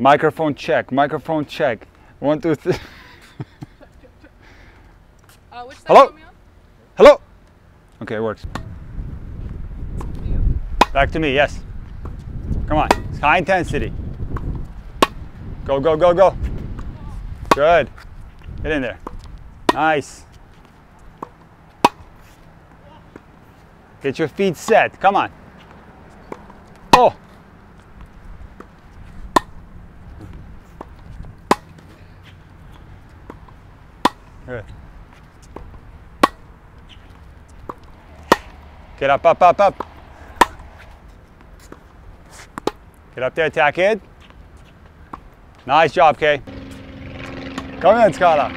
Microphone check, microphone check. One, two, three. Uh, which Hello? you want me on? Hello? Okay, it works. Back to me, yes. Come on, it's high intensity. Go, go, go, go. Good. Get in there. Nice. Get your feet set. Come on. Oh. Good. Get up, up, up, up. Get up there, attack it. Nice job, Kay. Come in, Scala. Whoa,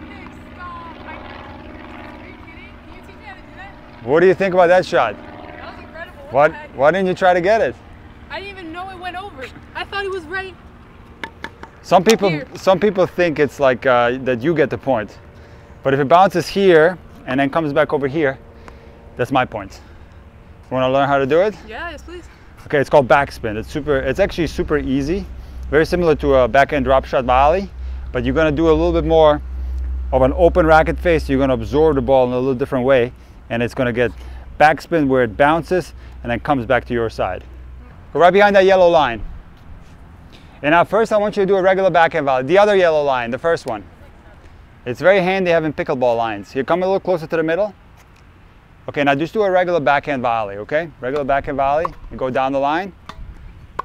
Nick, stop. I, are you kidding? Can you teach me how to do that? What do you think about that shot? That was incredible. What? What, why didn't you try to get it? I didn't even know it went over. I thought it was right. Some people, Here. some people think it's like uh, that you get the point, but if it bounces here and then comes back over here, that's my point. You want to learn how to do it? Yeah, yes, please. Okay, it's called backspin. It's super. It's actually super easy, very similar to a backhand drop shot volley, but you're gonna do a little bit more of an open racket face. You're gonna absorb the ball in a little different way, and it's gonna get backspin where it bounces and then comes back to your side. Go right behind that yellow line. And now first I want you to do a regular backhand volley. The other yellow line, the first one. It's very handy having pickleball lines. Here, come a little closer to the middle. Okay, now just do a regular backhand volley, okay? Regular backhand volley. You go down the line.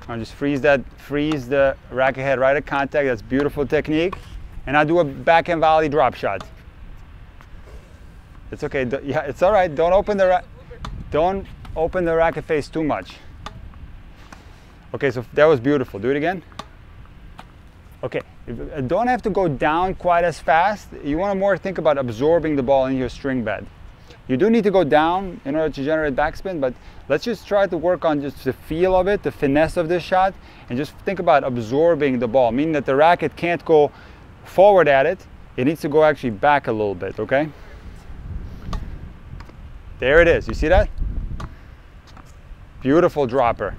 And just freeze that, freeze the racket head right at contact. That's beautiful technique. And now do a backhand volley drop shot. It's okay. Yeah, it's all right. Don't open the don't open the racket face too much. Okay, so that was beautiful. Do it again. Okay, uh, don't have to go down quite as fast. You want to more think about absorbing the ball in your string bed. You do need to go down in order to generate backspin, but let's just try to work on just the feel of it, the finesse of this shot, and just think about absorbing the ball, meaning that the racket can't go forward at it. It needs to go actually back a little bit, okay? There it is. You see that? Beautiful dropper.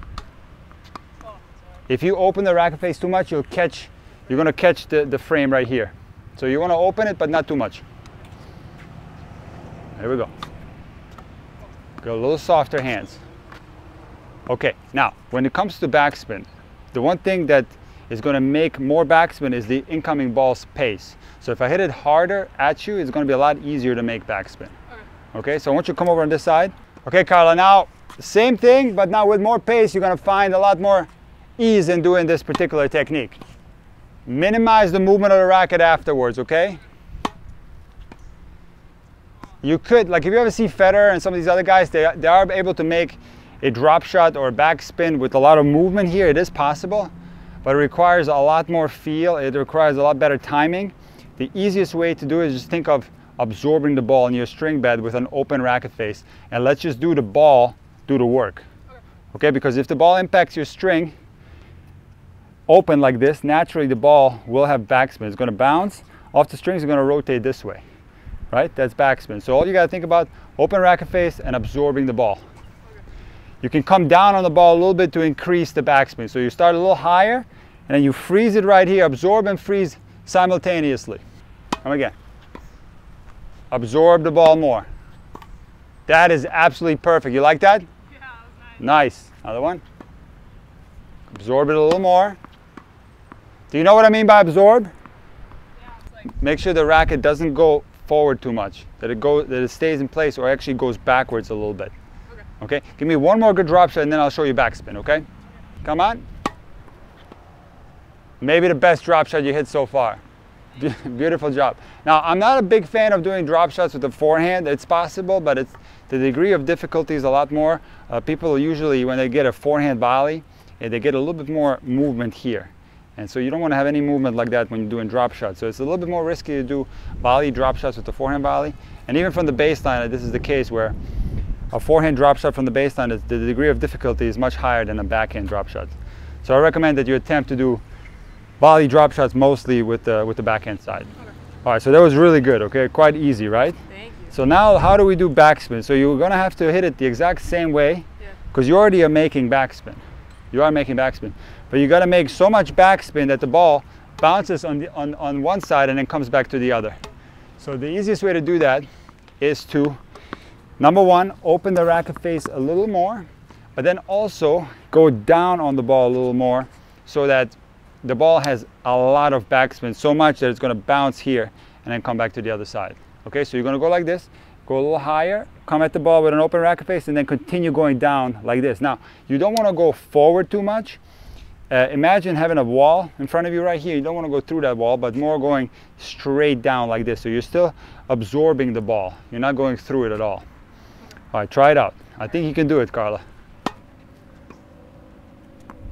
If you open the racket face too much, you'll catch, you're gonna catch the, the frame right here. So you wanna open it, but not too much. There we go. Go a little softer hands. Okay, now, when it comes to backspin, the one thing that is gonna make more backspin is the incoming ball's pace. So if I hit it harder at you, it's gonna be a lot easier to make backspin. Okay. Okay, so I want you to come over on this side. Okay, Karla, now, same thing, but now with more pace, you're gonna find a lot more ease in doing this particular technique. Minimize the movement of the racket afterwards, okay? You could, like if you ever see Federer and some of these other guys, they, they are able to make a drop shot or a backspin with a lot of movement here. It is possible, but it requires a lot more feel. It requires a lot better timing. The easiest way to do it is just think of absorbing the ball in your string bed with an open racket face. And let's just do the ball do the work. Okay, because if the ball impacts your string, open like this, naturally the ball will have backspin. It's going to bounce off the strings, it's going to rotate this way, right? That's backspin. So all you got to think about, open racket face and absorbing the ball. You can come down on the ball a little bit to increase the backspin. So you start a little higher and then you freeze it right here, absorb and freeze simultaneously. Come again. Absorb the ball more. That is absolutely perfect. You like that? Yeah, that was nice. Nice. Another one. Absorb it a little more. Do you know what I mean by absorb? Yeah, like, Make sure the racket doesn't go forward too much. That it goes that it stays in place or actually goes backwards a little bit. Okay. Okay? Give me one more good drop shot and then I'll show you backspin, okay? Come on. Maybe the best drop shot you hit so far. Beautiful job. Now, I'm not a big fan of doing drop shots with the forehand. It's possible, but it's the degree of difficulty is a lot more. Uh, people usually, when they get a forehand volley, eh, they get a little bit more movement here. And so you don't want to have any movement like that when you're doing drop shots. So it's a little bit more risky to do volley drop shots with the forehand volley. And even from the baseline, this is the case where a forehand drop shot from the baseline, is, the degree of difficulty is much higher than a backhand drop shot. So I recommend that you attempt to do volley drop shots mostly with the, with the backhand side. Okay. All right, so that was really good, okay? Quite easy, right? thank you. So now how do we do backspin? So you're gonna have to hit it the exact same way Yeah. because you already are making backspin. You are making backspin. But you gotta make so much backspin that the ball bounces on, the, on, on one side and then comes back to the other. So the easiest way to do that is to, number one, open the racket face a little more, but then also go down on the ball a little more so that the ball has a lot of backspin, so much that it's gonna bounce here and then come back to the other side. Okay, so you're gonna go like this, go a little higher, come at the ball with an open racket face, and then continue going down like this. Now, you don't wanna go forward too much. Uh, imagine having a wall in front of you right here. You don't wanna go through that wall, but more going straight down like this. So you're still absorbing the ball. You're not going through it at all. All right, try it out. I think you can do it, Karla.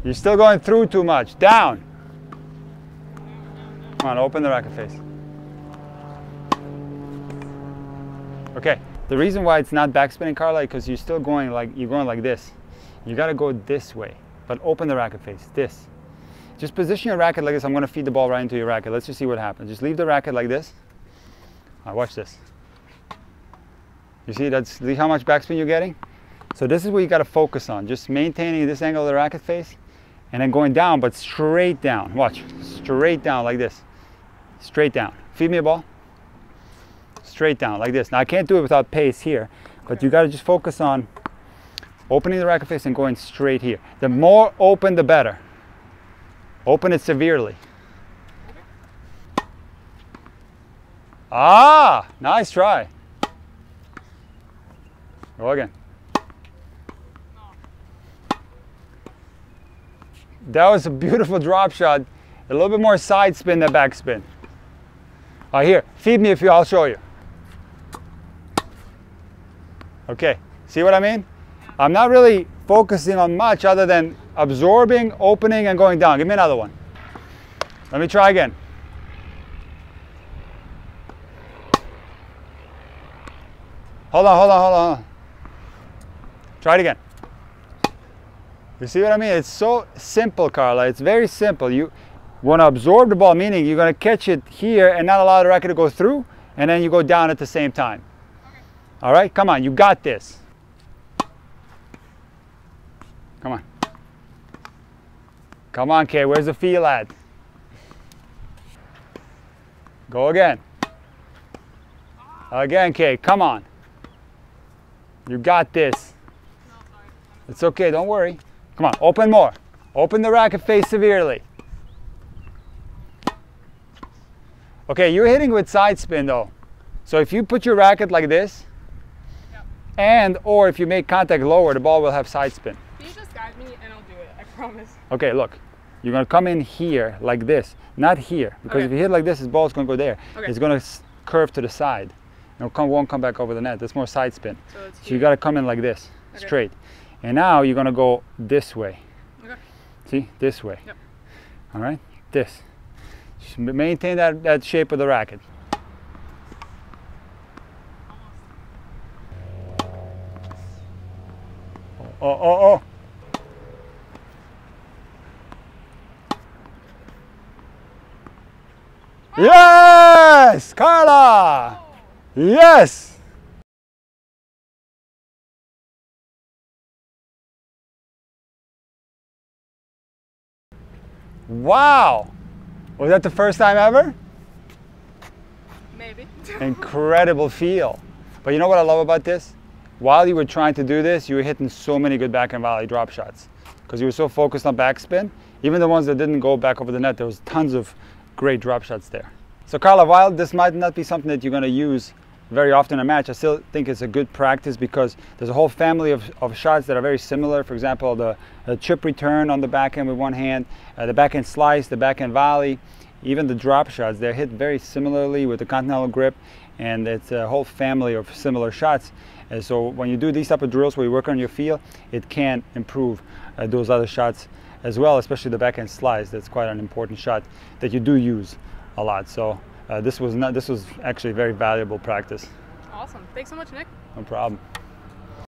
You're still going through too much. Down. Come on, open the racket face. The reason why it's not backspinning, Karla, because you're still going like, you're going like this. You gotta go this way, but open the racket face, this. Just position your racket like this. I'm gonna feed the ball right into your racket. Let's just see what happens. Just leave the racket like this. Right, watch this. You see, that's see how much backspin you're getting? So this is what you gotta focus on. Just maintaining this angle of the racket face and then going down, but straight down. Watch, straight down like this. Straight down. Feed me a ball. Straight down like this. Now I can't do it without pace here, but you gotta just focus on opening the racket face and going straight here. The more open, the better. Open it severely. Ah, nice try. Go again. That was a beautiful drop shot. A little bit more side spin than back spin. All right, here, feed me if you, I'll show you. Okay, see what I mean? I'm not really focusing on much other than absorbing, opening, and going down. Give me another one. Let me try again. Hold on, hold on, hold on. Try it again. You see what I mean? It's so simple, Karla. It's very simple. You want to absorb the ball, meaning you're going to catch it here and not allow the racket to go through, and then you go down at the same time. All right, come on, you got this. Come on. Come on, Kay, where's the feel at? Go again. Again, Kay, come on. You got this. It's okay, don't worry. Come on, open more. Open the racket face severely. Okay, you're hitting with side spin though. So if you put your racket like this. And or if you make contact lower, the ball will have side spin. Can you just guide me and I'll do it? I promise. Okay, look. You're gonna come in here like this, not here. Because Okay. if you hit like this, his ball's gonna go there. Okay. It's gonna curve to the side. It'll come, won't come back over the net. That's more side spin. So So you gotta come in like this, Okay. straight. And now you're gonna go this way. Okay. See, this way. Yep. All right, this. Just maintain that, that shape of the racket. Oh, oh, oh. Yes, Karla. Yes. Wow. Was that the first time ever? Maybe. Incredible feel. But you know what I love about this? While you were trying to do this, you were hitting so many good backhand volley drop shots because you were so focused on backspin. Even the ones that didn't go back over the net, there was tons of great drop shots there. So Karla, while this might not be something that you're going to use very often in a match, I still think it's a good practice because there's a whole family of, of shots that are very similar. For example, the, the chip return on the backhand with one hand, uh, the backhand slice, the backhand volley, even the drop shots, they're hit very similarly with the continental grip and it's a whole family of similar shots. And so when you do these type of drills where you work on your feel, it can improve uh, those other shots as well, especially the backhand slice. That's quite an important shot that you do use a lot. So uh, this was not this was actually very valuable practice. awesome. Thanks so much, Nick. No problem.